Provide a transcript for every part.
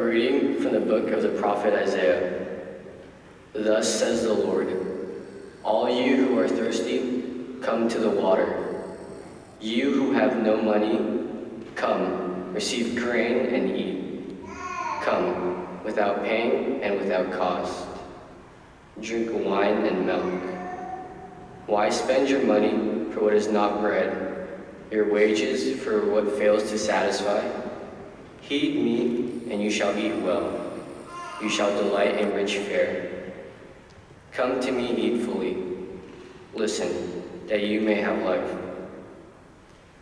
Reading from the book of the prophet Isaiah. Thus says the Lord, All you who are thirsty, come to the water. You who have no money, come, receive grain and eat. Come, without paying and without cost. Drink wine and milk. Why spend your money for what is not bread, your wages for what fails to satisfy? Heed me, and you shall eat well. You shall delight in rich fare. Come to me, eat fully. Listen, that you may have life.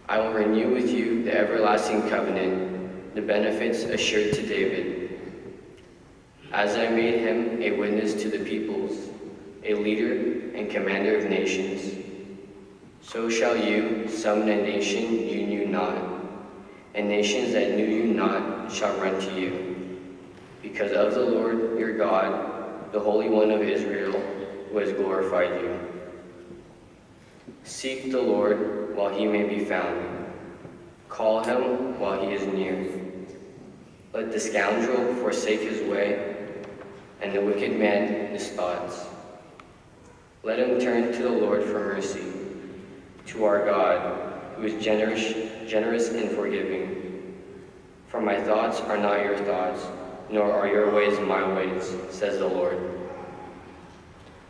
I will renew with you the everlasting covenant, the benefits assured to David. As I made him a witness to the peoples, a leader and commander of nations, so shall you summon a nation you knew not, and nations that knew you not shall run to you. Because of the Lord your God, the Holy One of Israel, who has glorified you. Seek the Lord while he may be found. Call him while he is near. Let the scoundrel forsake his way, and the wicked man his thoughts. Let him turn to the Lord for mercy, to our God, who is generous, generous and forgiving. For my thoughts are not your thoughts, nor are your ways my ways, says the Lord.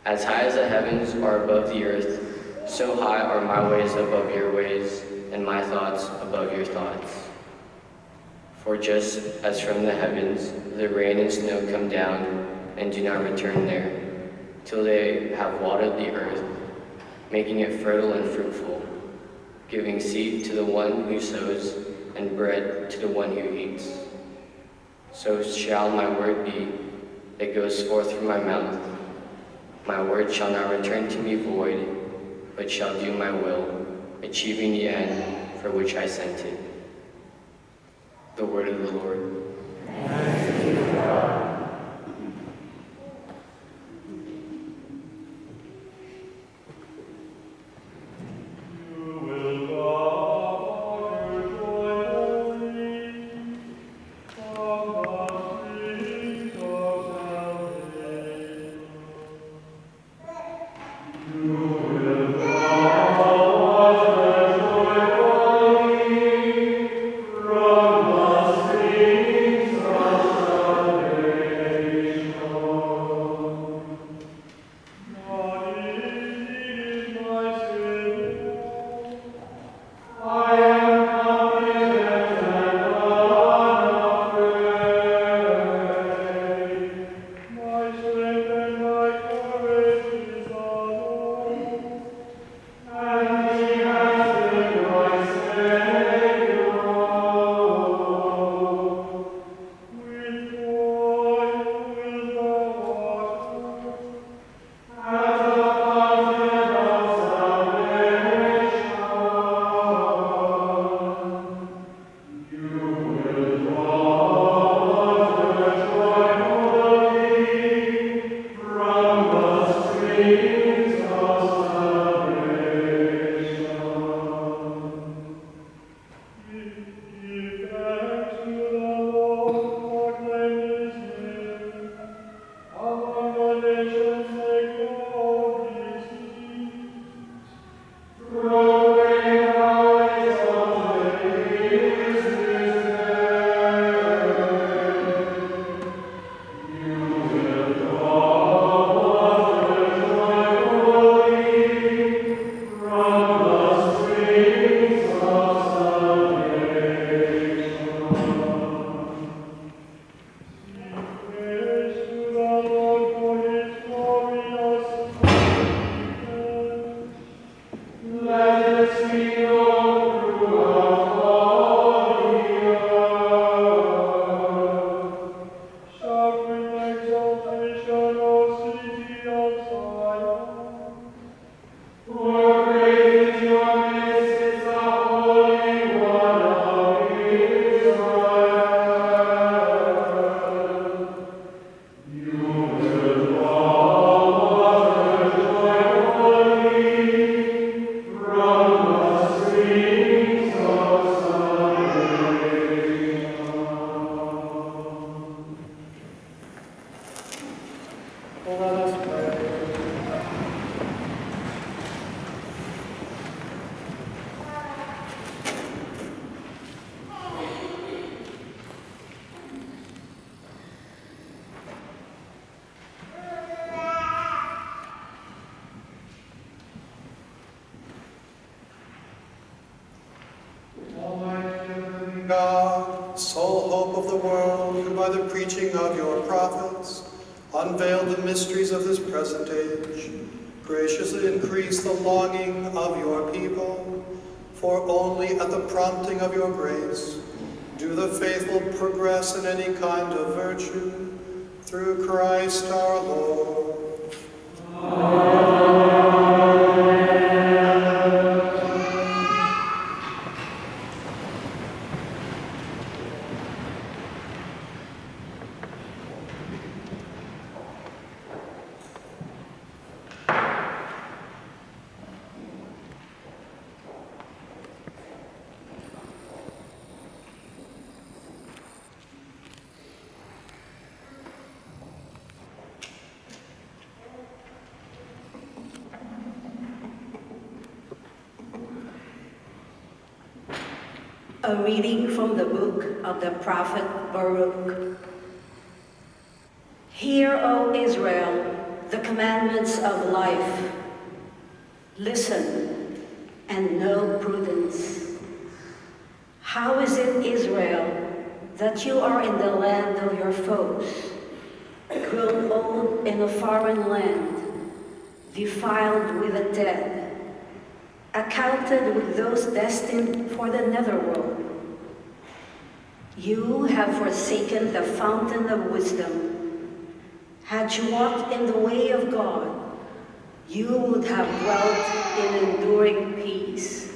As high as the heavens are above the earth, so high are my ways above your ways, and my thoughts above your thoughts. For just as from the heavens the rain and snow come down and do not return there, till they have watered the earth, making it fertile and fruitful, giving seed to the one who sows and bread to the one who eats. So shall my word be that goes forth from my mouth. My word shall not return to me void, but shall do my will, achieving the end for which I sent it. The word of the Lord. Let us pray. Almighty and living God, sole hope of the world, who by the preaching of your prophets unveiled the mysteries of this present age, graciously increase the longing of your people, for only at the prompting of your grace do the faithful progress in any kind of virtue, through Christ our Lord. A reading from the book of the prophet Baruch. Hear, O Israel, the commandments of life. Listen and know prudence. How is it, Israel, that you are in the land of your foes, grown old in a foreign land, defiled with the dead? accounted with those destined for the netherworld. You have forsaken the fountain of wisdom. Had you walked in the way of God, you would have dwelt in enduring peace.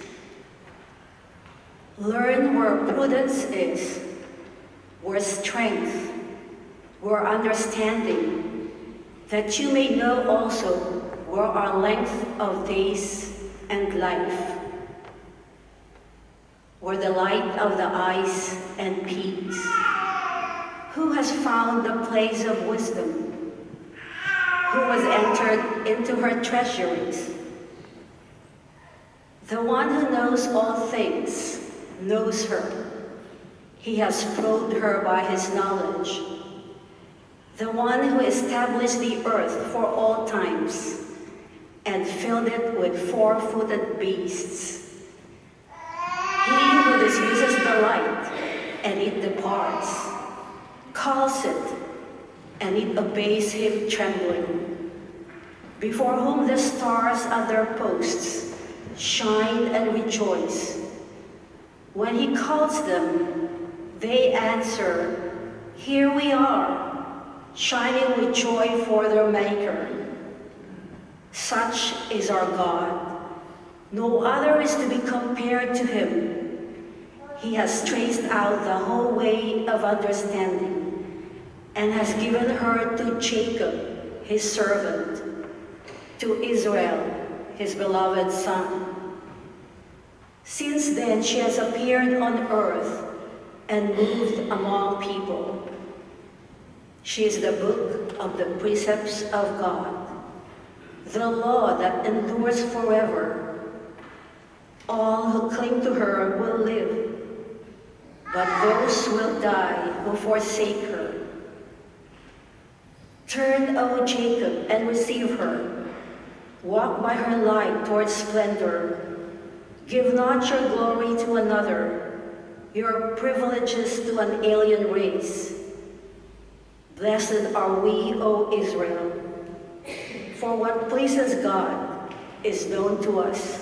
Learn where prudence is, where strength, where understanding, that you may know also where are length of days and life, were the light of the eyes and peace. Who has found the place of wisdom? Who has entered into her treasuries? The one who knows all things knows her. He has probed her by his knowledge. The one who established the earth for all times and filled it with four-footed beasts. He who disuses the light, and it departs, calls it, and it obeys him trembling. Before whom the stars at their posts shine and rejoice. When he calls them, they answer, Here we are, shining with joy for their Maker. Such is our God. No other is to be compared to him. He has traced out the whole way of understanding and has given her to Jacob, his servant, to Israel, his beloved son. Since then she has appeared on earth and moved among people. She is the book of the precepts of God the law that endures forever. All who cling to her will live, but those will die who forsake her. Turn, O Jacob, and receive her. Walk by her light towards splendor. Give not your glory to another, your privileges to an alien race. Blessed are we, O Israel, for what pleases God is known to us.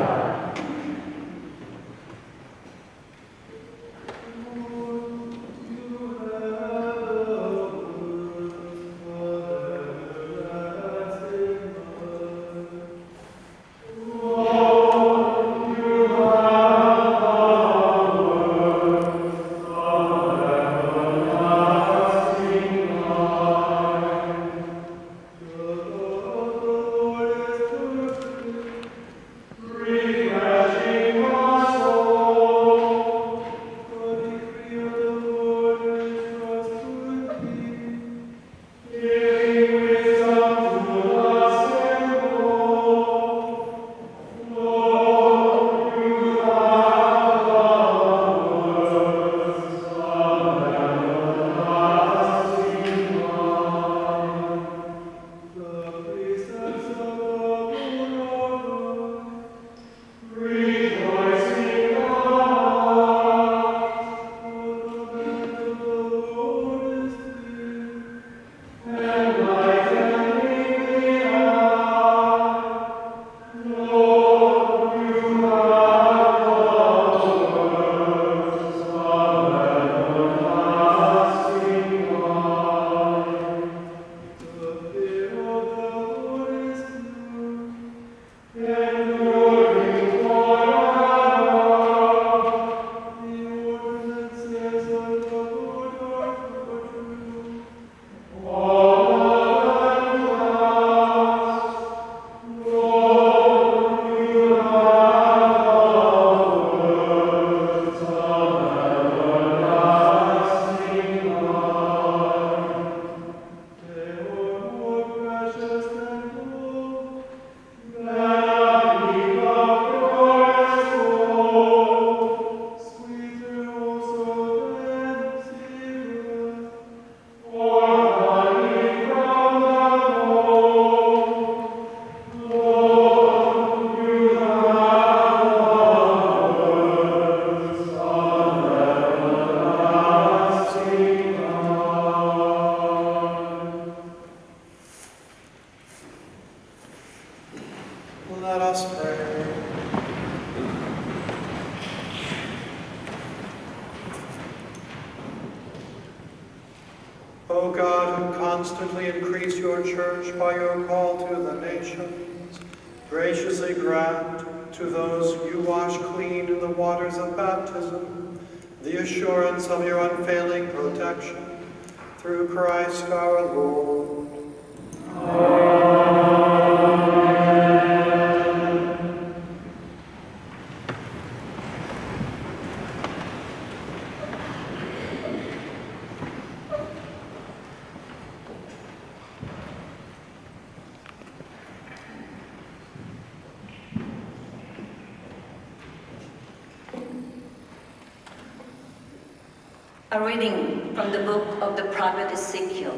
Reading from the book of the prophet Ezekiel.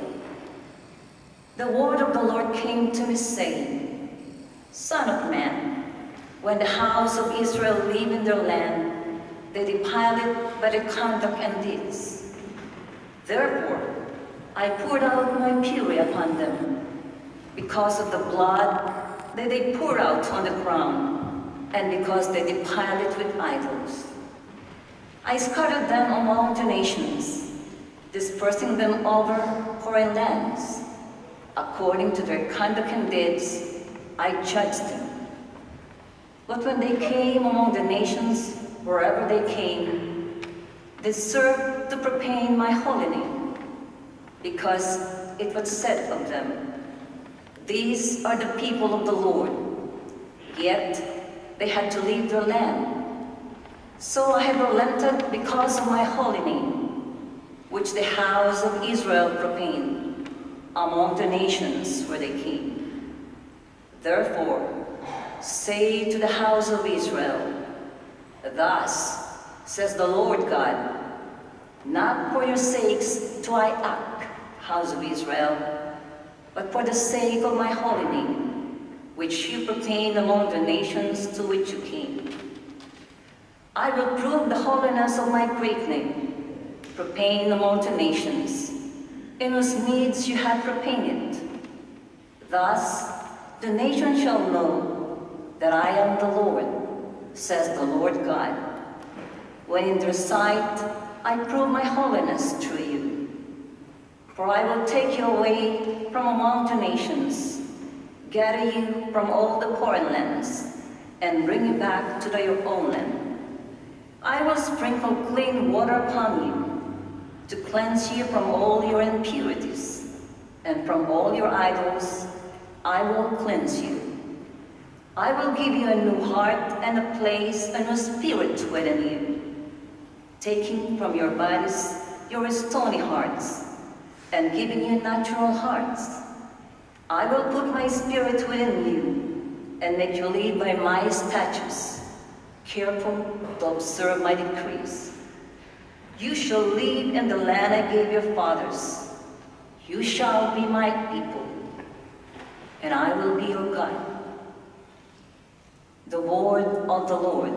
The word of the Lord came to me, saying, Son of man, when the house of Israel live in their land, they defile it by their conduct and deeds. Therefore, I poured out my fury upon them, because of the blood that they pour out on the ground, and because they defile it with idols. I scattered them among the nations, dispersing them over foreign lands. According to their conduct and deeds, I judged them. But when they came among the nations, wherever they came, they served to profane my holy name, because it was said of them, These are the people of the Lord, yet they had to leave their land. So I have relented because of my holy name, which the house of Israel profaned among the nations where they came. Therefore, say to the house of Israel, Thus says the Lord God, Not for your sakes do I act, house of Israel, but for the sake of my holy name, which you profane among the nations to which you came. I will prove the holiness of my great name, profane among the nations, in whose needs you have profaned. Thus the nations shall know that I am the Lord, says the Lord God, when in their sight I prove my holiness to you. For I will take you away from among the nations, gather you from all the foreign lands, and bring you back to your own land. I will sprinkle clean water upon you to cleanse you from all your impurities, and from all your idols I will cleanse you. I will give you a new heart and a place and a spirit within you, taking from your bodies your stony hearts and giving you natural hearts. I will put my spirit within you and make you live by my statutes careful to observe my decrees. You shall live in the land I gave your fathers. You shall be my people, and I will be your God. The word of the Lord.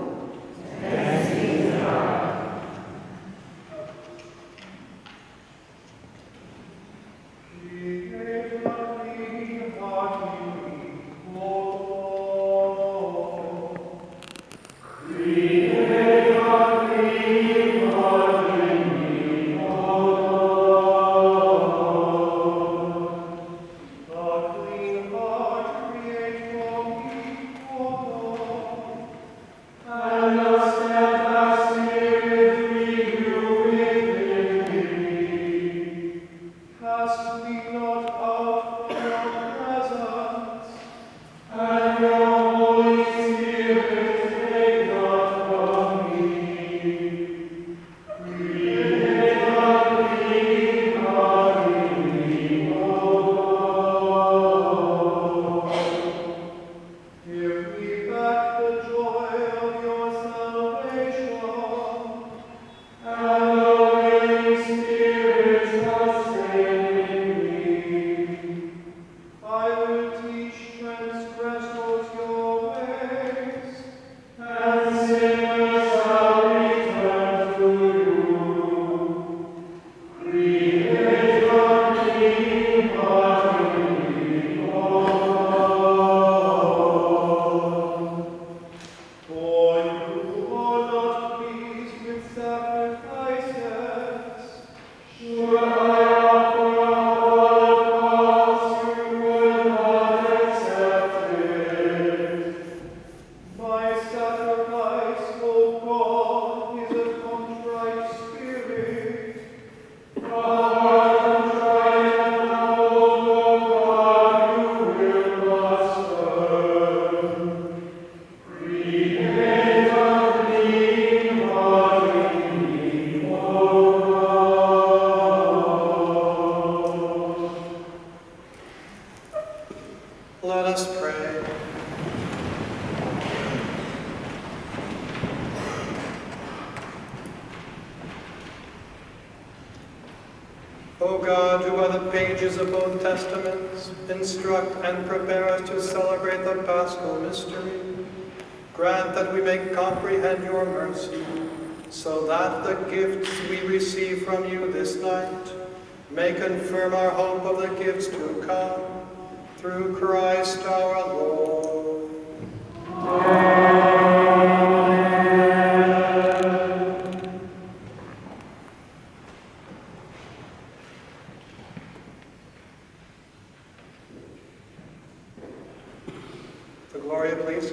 us pray. O God, who are the pages of both Testaments, instruct and prepare us to celebrate the Paschal mystery. Grant that we may comprehend your mercy, so that the gifts we receive from you this night may confirm our hope of the gifts to come through Christ our Lord. The Gloria, please.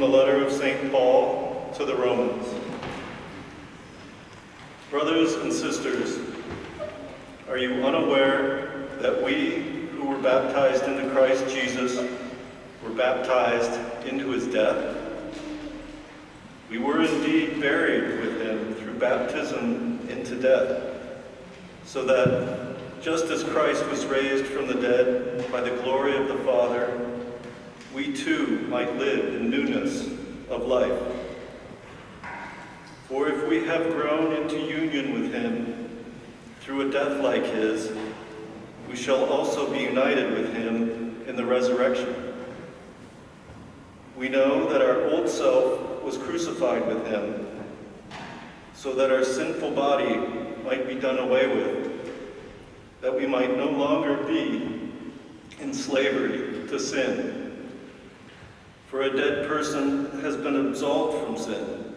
the letter of St. Paul to the Romans. Brothers and sisters, are you unaware that we who were baptized into Christ Jesus were baptized into his death? We were indeed buried with him through baptism into death, so that just as Christ was raised from the dead by the glory of the Father, we too might live in newness of life. For if we have grown into union with him through a death like his, we shall also be united with him in the resurrection. We know that our old self was crucified with him, so that our sinful body might be done away with, that we might no longer be in slavery to sin. For a dead person has been absolved from sin.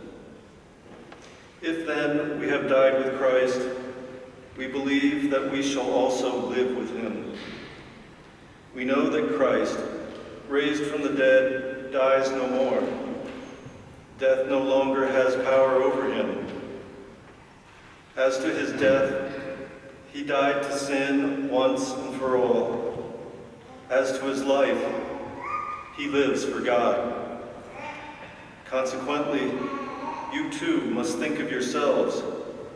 If then we have died with Christ, we believe that we shall also live with him. We know that Christ, raised from the dead, dies no more. Death no longer has power over him. As to his death, he died to sin once and for all. As to his life, he lives for God. Consequently, you too must think of yourselves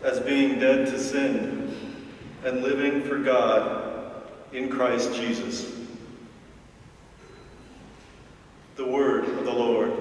as being dead to sin and living for God in Christ Jesus. The word of the Lord.